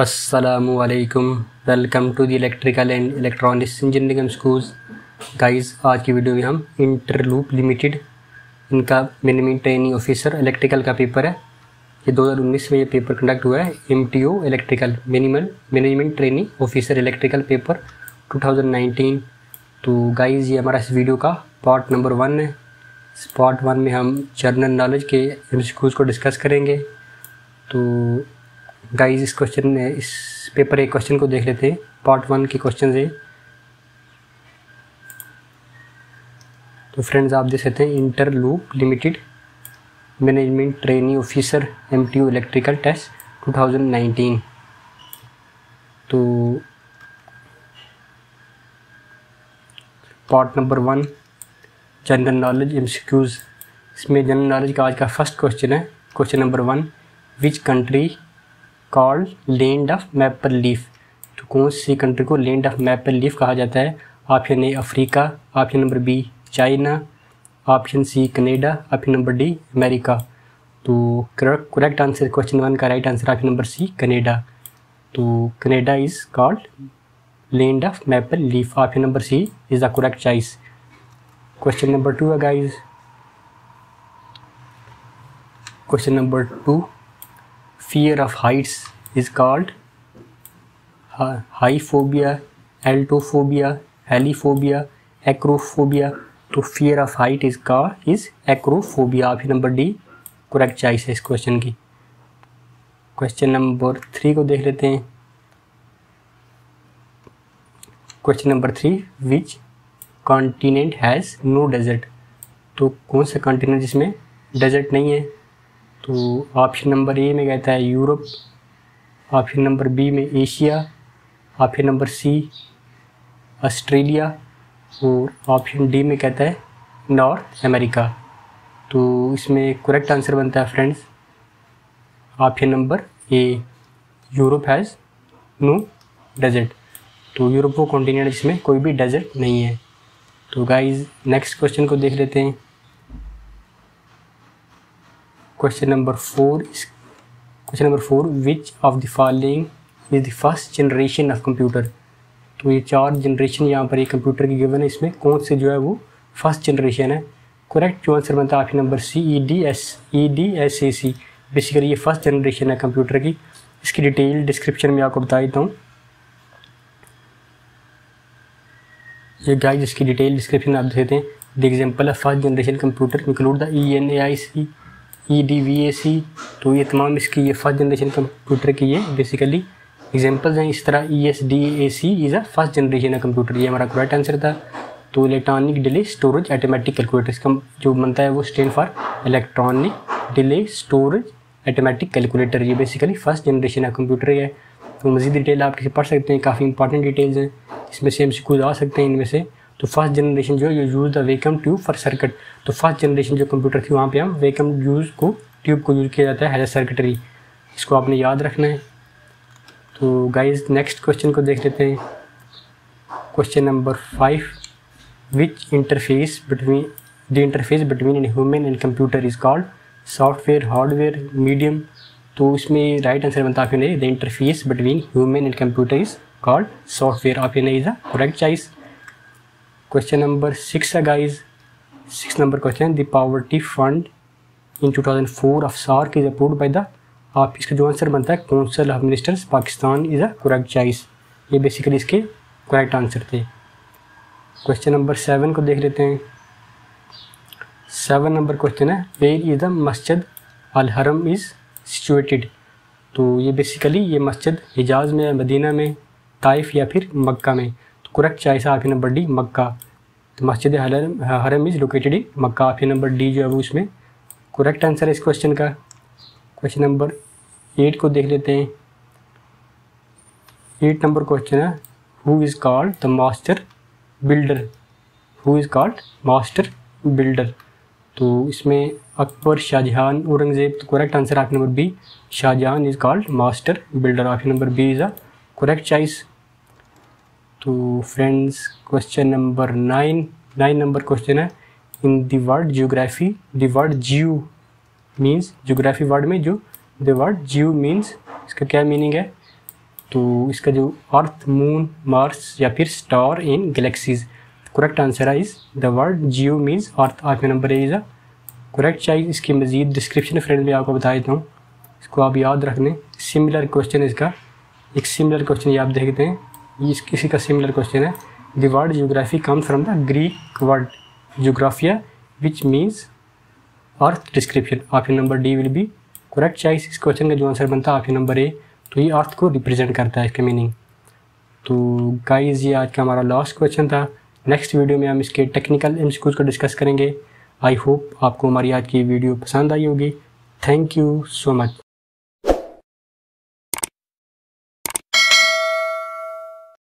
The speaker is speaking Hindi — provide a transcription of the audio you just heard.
असलकुम welcome to the electrical and electronics engineering schools guys आज की वीडियो में हम इंटरलूप लिमिटेड इनका मिनिमम ट्रेनिंग ऑफिसर इलेक्ट्रिकल का पेपर है। ये 2019 में ये पेपर कंडक्ट हुआ है। MTO electrical minimal management training officer electrical paper 2019 तो गाइस ये हमारा इस वीडियो का पार्ट नंबर वन है। इस पार्ट वन में हम जर्नल नॉलेज के एम को डिस्कस करेंगे। तो गाइस इस क्वेश्चन में इस पेपर एक क्वेश्चन को देख लेते हैं पार्ट वन के क्वेश्चन है। तो फ्रेंड्स आप देख सकते हैं Interloop limited management training officer M T electrical test 2019 तो part number one general knowledge M इसमें जनरल नॉलेज का आज का फ़र्स्ट क्वेश्चन है। Question number one which country called land of maple leaf तो कौन सी कंट्री को लैंड ऑफ़ मैपल लीफ कहा जाता है? Option A Africa option number B China option C Canada option number D America तो करेक्ट आंसर क्वेश्चन वन का right answer option number C Canada तो Canada is called land of maple leaf option number C is the correct choice question number two है guys question number two fear of heights is called. Hyphobia altophobia heliophobia acrophobia तो फियर ऑफ़ हाइट इज़ का is acrophobia option number D correct choice है इस क्वेश्चन की। क्वेश्चन नंबर थ्री को देख लेते हैं। Question number three which continent has no desert तो कौन सा कॉन्टिनेंट जिसमें डेजर्ट नहीं है? तो ऑप्शन नंबर ए में कहता है यूरोप ऑप्शन नंबर बी में Asia option number C Australia और ऑप्शन डी में कहता है नॉर्थ अमेरिका तो इसमें करेक्ट आंसर बनता है friends option number A Europe has no desert तो यूरोप वो कॉन्टिनेंट जिसमें कोई भी डेजर्ट नहीं है. तो गाइस नेक्स्ट क्वेश्चन को देख लेते हैं. Question number 4 is question number 4 which of the following is the first generation of computer? तो ये चार जनरेशन यहाँ पर ये कंप्यूटर की गिवन है, इसमें कौन से जो है वो फ़र्स्ट जनरेशन है? करेक्ट जो आंसर बनता है option number C E D S E D S A C basically ये फ़र्स्ट जनरेशन है कंप्यूटर की। इसकी डिटेल डिस्क्रिप्शन में आपको बता देता हूँ। ये गाइस इसकी डिटेल डिस्क्रिप्शन आप देते हैं। The example of first generation computer include the E N A I C E D V A C तो ये तमाम इसकी ये फ़र्स्ट जनरेशन कंप्यूटर की ये बेसिकली एग्जांपल्स हैं। इस तरह E S D A C is a first generation computer ये हमारा करेक्ट आंसर था। तो electronic delay storage automatic calculator इसका जो बनता है वो stand for electronic delay storage automatic calculator ये बेसिकली फ़र्स्ट जनरेशन है कंप्यूटर है। तो मज़ीद डिटेल आप किसी पढ़ सकते हैं। काफ़ी इंपॉर्टेंट डिटेल्स हैं। इसमें से हम स्कूल आ सकते हैं। इनमें से तो फ़र्स्ट जनरेशन जो है you use the vacuum tube for circuit तो फ़र्स्ट जनरेशन जो कंप्यूटर थी, वहाँ पे हम वेकम यूज़ को ट्यूब को यूज़ किया जाता है एज सर्किटरी इसको आपने याद रखना है। तो गाइज़ नेक्स्ट क्वेश्चन को देख लेते हैं। Question number five which interface between the interface between an human and computer is called software hardware medium तो इसमें राइट आंसर बनता है नहीं the interface between human and computer is called software option is the correct choice Question number 6 uh, guys. 6 number question. The poverty fund in 2004 of SARC is approved by the आप इसका जो आंसर बनता है council of ministers Pakistan is a correct choice ये बेसिकली इसके करेक्ट आंसर थे. क्वेश्चन नंबर सेवन को देख लेते हैं. सेवन नंबर क्वेश्चन है. Where is the Masjid al Haram is situated तो ये बेसिकली ये मस्जिद हिजाज में मदीना में ताइफ या फिर मक्का में. करेक्ट चॉइस है ऑप्शन नंबर डी, मक्का। तो Masjid Haram Haram is located in Makkah option number D जो है वो इसमें करेक्ट आंसर है इस क्वेश्चन का। क्वेश्चन नंबर एट को देख लेते हैं। एट नंबर क्वेश्चन है who is called the master builder who is called master builder तो इसमें अकबर शाहजहान औरंगज़ेब तो correct answer option number B Shahjahan is called master builder option number B is a correct choice तो friends question number nine nine number question है. In the word geography the word geo means geography word में जो द वर्ड जियो मीन्स इसका क्या मीनिंग है? तो इसका जो अर्थ मून मार्स या फिर star in galaxies correct answer है is the word geo means earth option number है इज़ करेक्ट चाइज इसकी मजीद डिस्क्रिप्शन फ्रेंड में आपको बता देता हूँ. इसको आप याद रख लें सिमिलर क्वेश्चन इसका. एक सिमिलर क्वेश्चन ये आप देखते हैं. ये किसी का सिमिलर क्वेश्चन है। The word geography comes from the Greek word geographia which means earth description option number D will be correct choice इस क्वेश्चन का जो आंसर बनता है ऑप्शन नंबर ए तो ये अर्थ को रिप्रेजेंट करता है इसका मीनिंग तो गाइस ये आज का हमारा लास्ट क्वेश्चन था। नेक्स्ट वीडियो में हम इसके टेक्निकल एम को डिस्कस करेंगे। आई होप आपको हमारी आज की वीडियो पसंद आई होगी। Thank you so much